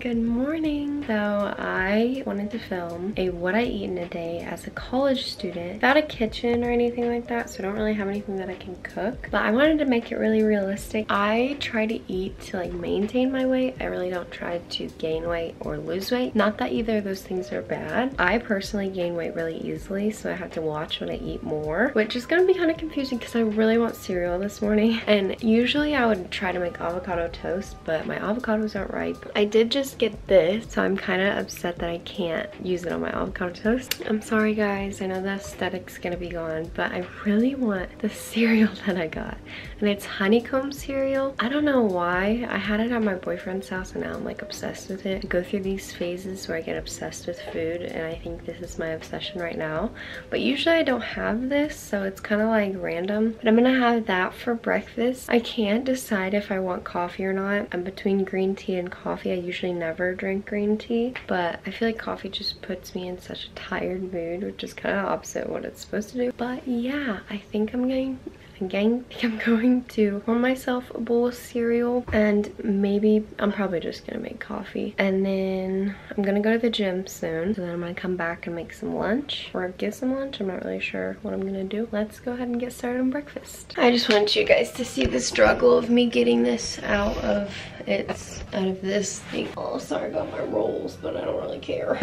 Good morning. So I wanted to film a what I eat in a day as a college student without a kitchen or anything like that. So I don't really have anything that I can cook. But I wanted to make it really realistic. I try to eat to like maintain my weight. I really don't try to gain weight or lose weight. Not that either of those things are bad. I personally gain weight really easily. So I have to watch when I eat more. Which is to be kind of confusing because I really want cereal this morning. And usually I would try to make avocado toast. But my avocados aren't ripe. I did just get this, so I'm kind of upset that I can't use it on my avocado toast. I'm sorry guys, I know the aesthetic's gonna be gone, but I really want the cereal that I got. And it's honeycomb cereal. I don't know why. I had it at my boyfriend's house and now I'm like obsessed with it. I go through these phases where I get obsessed with food and I think this is my obsession right now. But usually I don't have this, so it's kind of like random. But I'm gonna have that for breakfast. I can't decide if I want coffee or not. I'm between green tea and coffee. I usually never drink green tea, but I feel like coffee just puts me in such a tired mood, which is kind of opposite what it's supposed to do. But yeah, I think I'm going Again, I'm going to pour myself a bowl of cereal and maybe I'm probably just gonna make coffee. And then I'm gonna go to the gym soon. So then I'm gonna come back and make some lunch or get some lunch. I'm not really sure what I'm gonna do. Let's go ahead and get started on breakfast. I just wanted you guys to see the struggle of me getting this out of its out of this thing. Oh, sorry about my rolls, but I don't really care.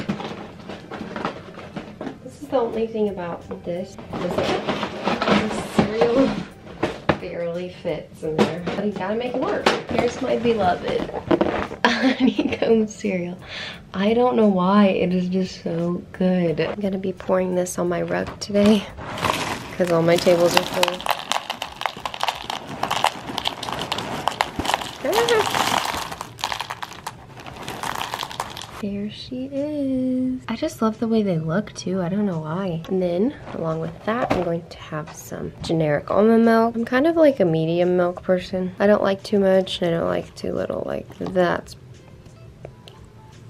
This is the only thing about this. Barely fits in there. But you gotta make it work. Here's my beloved honeycomb cereal. I don't know why, it is just so good. I'm gonna be pouring this on my rug today because all my tables are full. There she is. I just love the way they look too. I don't know why. And then along with that, I'm going to have some generic almond milk. I'm kind of like a medium milk person. I don't like too much and I don't like too little. Like that's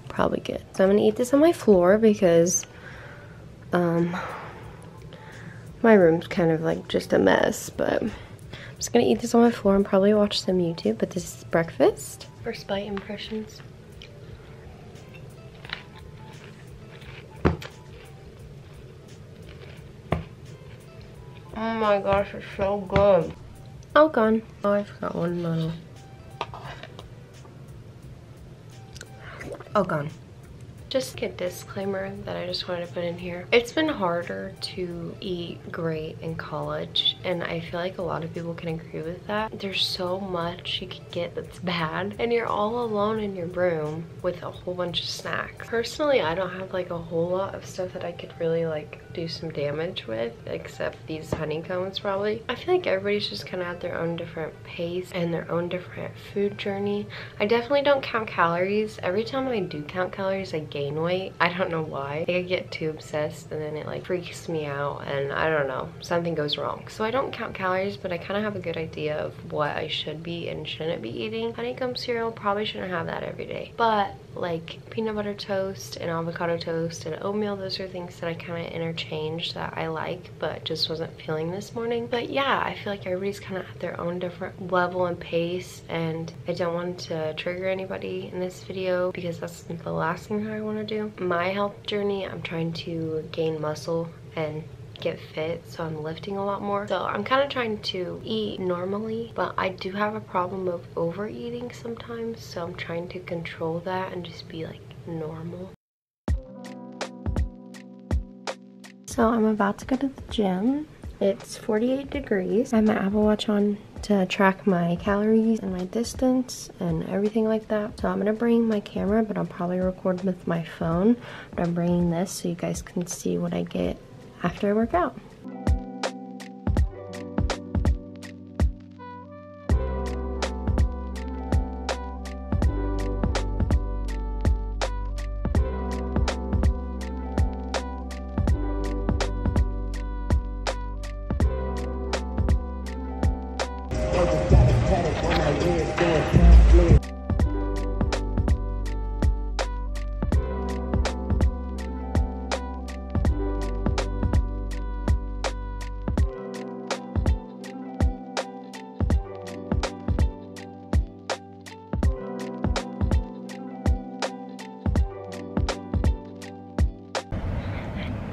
probably good. So I'm gonna eat this on my floor because um, my room's kind of like just a mess, but I'm just gonna eat this on my floor and probably watch some YouTube, but this is breakfast. First bite impressions. Oh my gosh, it's so good. Oh, gone. Oh, I forgot one little. Oh, gone just a disclaimer that I just wanted to put in here. It's been harder to eat great in college and I feel like a lot of people can agree with that. There's so much you could get that's bad and you're all alone in your room with a whole bunch of snacks. Personally, I don't have like a whole lot of stuff that I could really like do some damage with except these honeycombs probably. I feel like everybody's just kind of at their own different pace and their own different food journey. I definitely don't count calories. Every time I do count calories, I gain weight. I don't know why. I get too obsessed and then it like freaks me out and I don't know, something goes wrong. So I don't count calories, but I kind of have a good idea of what I should be and shouldn't be eating. Honeycomb cereal, probably shouldn't have that every day. But like peanut butter toast and avocado toast and oatmeal, those are things that I kind of interchange that I like, but just wasn't feeling this morning. But yeah, I feel like everybody's kind of at their own different level and pace and I don't want to trigger anybody in this video because that's the last thing I want to do. My health journey, I'm trying to gain muscle and get fit so I'm lifting a lot more so I'm kind of trying to eat normally but I do have a problem of overeating sometimes so I'm trying to control that and just be like normal so I'm about to go to the gym it's 48 degrees. I have my Apple Watch on to track my calories and my distance and everything like that. So I'm gonna bring my camera, but I'll probably record with my phone. But I'm bringing this so you guys can see what I get after I work out.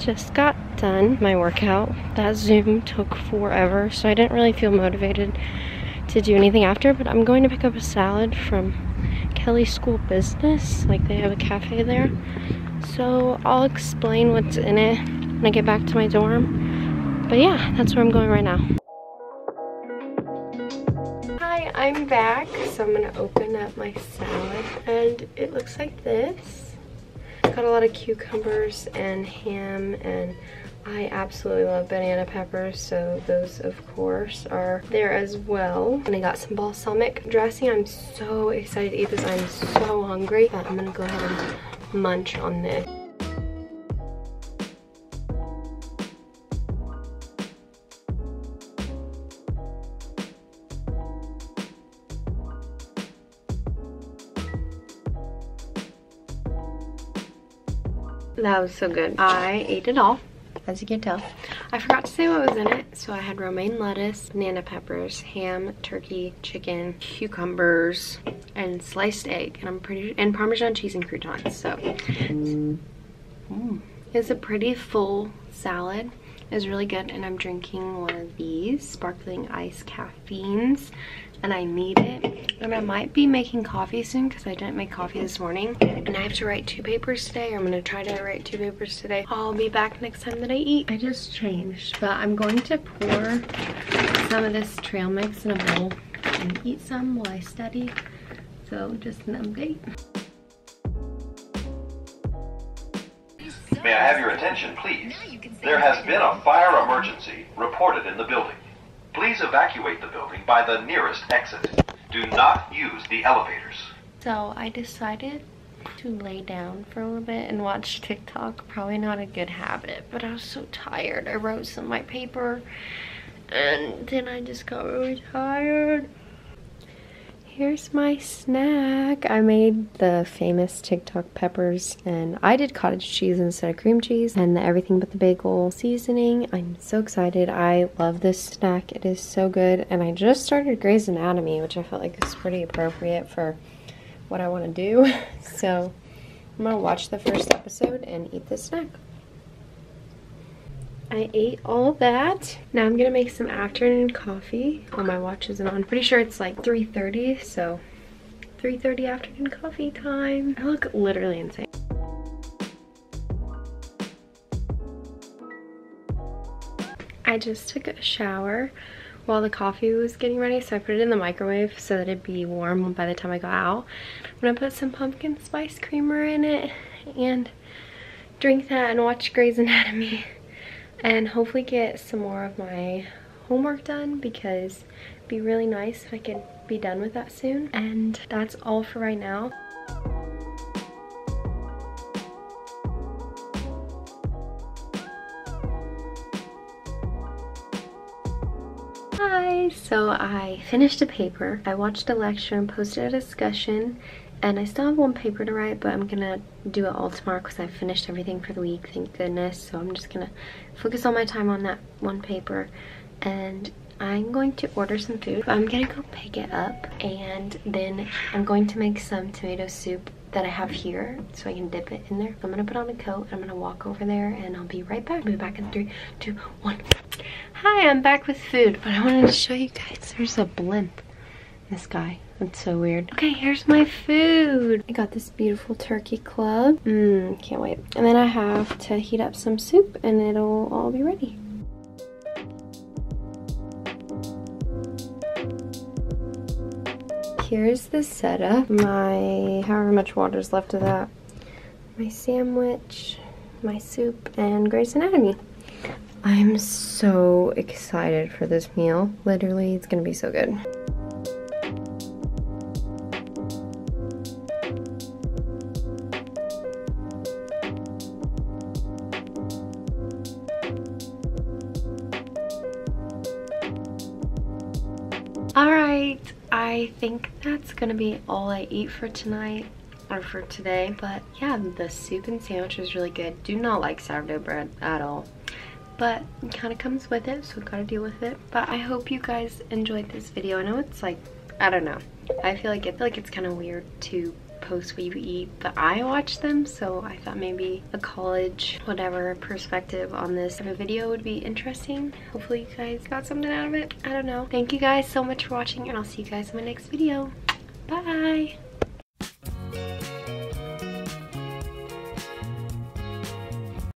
Just got done my workout. That Zoom took forever, so I didn't really feel motivated to do anything after, but I'm going to pick up a salad from Kelley School Business. Like they have a cafe there. So I'll explain what's in it when I get back to my dorm. But yeah, that's where I'm going right now. Hi, I'm back. So I'm gonna open up my salad and it looks like this. Got a lot of cucumbers and ham and I absolutely love banana peppers, so those of course are there as well. And I got some balsamic dressing. I'm so excited to eat this. I'm so hungry. But I'm gonna go ahead and munch on this. That was so good. I ate it all, as you can tell. I forgot to say what was in it. So I had romaine lettuce, banana peppers, ham, turkey, chicken, cucumbers, and sliced egg. And I'm pretty and Parmesan cheese and croutons. So mm. it's a pretty full salad. It's really good and I'm drinking one of these sparkling ice caffeines and I need it. And I might be making coffee soon because I didn't make coffee this morning. And I have to write two papers today. I'm going to try to write two papers today. I'll be back next time that I eat. I just changed, but I'm going to pour some of this trail mix in a bowl and eat some while I study. So just an update. May I have your attention, please? There has been a fire emergency reported in the building. Please evacuate the building by the nearest exit. Do not use the elevators. So I decided to lay down for a little bit and watch TikTok. Probably not a good habit, but I was so tired. I wrote some of my paper and then I just got really tired. Here's my snack. I made the famous TikTok peppers and I did cottage cheese instead of cream cheese and the everything but the bagel seasoning. I'm so excited. I love this snack. It is so good and I just started Grey's Anatomy which I felt like is pretty appropriate for what I want to do. So I'm going to watch the first episode and eat this snack. I ate all that. Now I'm gonna make some afternoon coffee. Oh, my watch isn't on. Pretty sure it's like 3.30, so 3.30 afternoon coffee time. I look literally insane. I just took a shower while the coffee was getting ready so I put it in the microwave so that it'd be warm by the time I got out. I'm gonna put some pumpkin spice creamer in it and drink that and watch Grey's Anatomy and hopefully get some more of my homework done because it'd be really nice if I could be done with that soon. And that's all for right now. Hi! So I finished a paper. I watched a lecture and posted a discussion and I still have one paper to write, but I'm gonna do it all tomorrow because I finished everything for the week, thank goodness. So I'm just gonna focus all my time on that one paper. And I'm going to order some food. I'm gonna go pick it up and then I'm going to make some tomato soup that I have here so I can dip it in there. I'm gonna put on a coat, I'm gonna walk over there and I'll be right back. I'll be back in three, two, one. Hi, I'm back with food, but I wanted to show you guys there's a blimp the sky. That's so weird. Okay, here's my food. I got this beautiful turkey club. Mmm, can't wait. And then I have to heat up some soup and it'll all be ready. Here's the setup. My, however much water is left of that. My sandwich, my soup, and Grey's Anatomy. I'm so excited for this meal. Literally, it's gonna be so good. Alright, I think that's gonna be all I eat for tonight or for today. But yeah, the soup and sandwich is really good. Do not like sourdough bread at all. But it kind of comes with it, so gotta deal with it. But I hope you guys enjoyed this video. I know it's like, I don't know. I feel like I feel like it's kind of weird to post what you eat, but I watch them, so I thought maybe a college, whatever, perspective on this type of video would be interesting. Hopefully you guys got something out of it. I don't know. Thank you guys so much for watching, and I'll see you guys in my next video. Bye!